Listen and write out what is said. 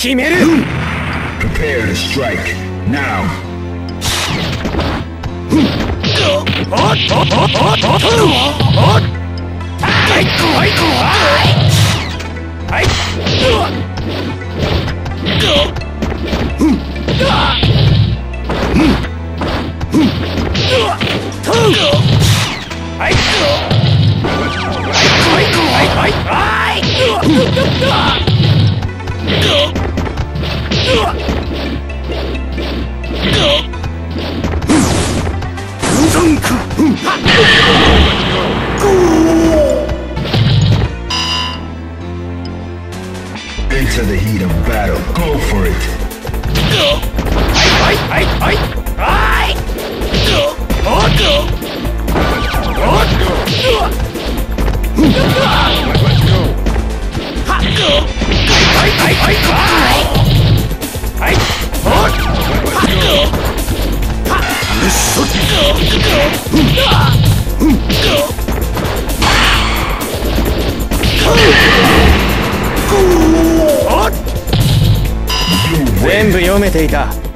決める Prepare to strike. Now. おっおっおっおっおっおっはい怖い怖いはいうんはいはい怖いはいはい into the heat of battle. Go for it. I, I, I, I, I, I, I, I, I, 全部読めていた。